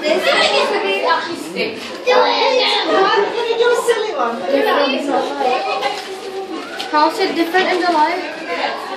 this. stick. Do it. You do a silly one? How's it different in the life?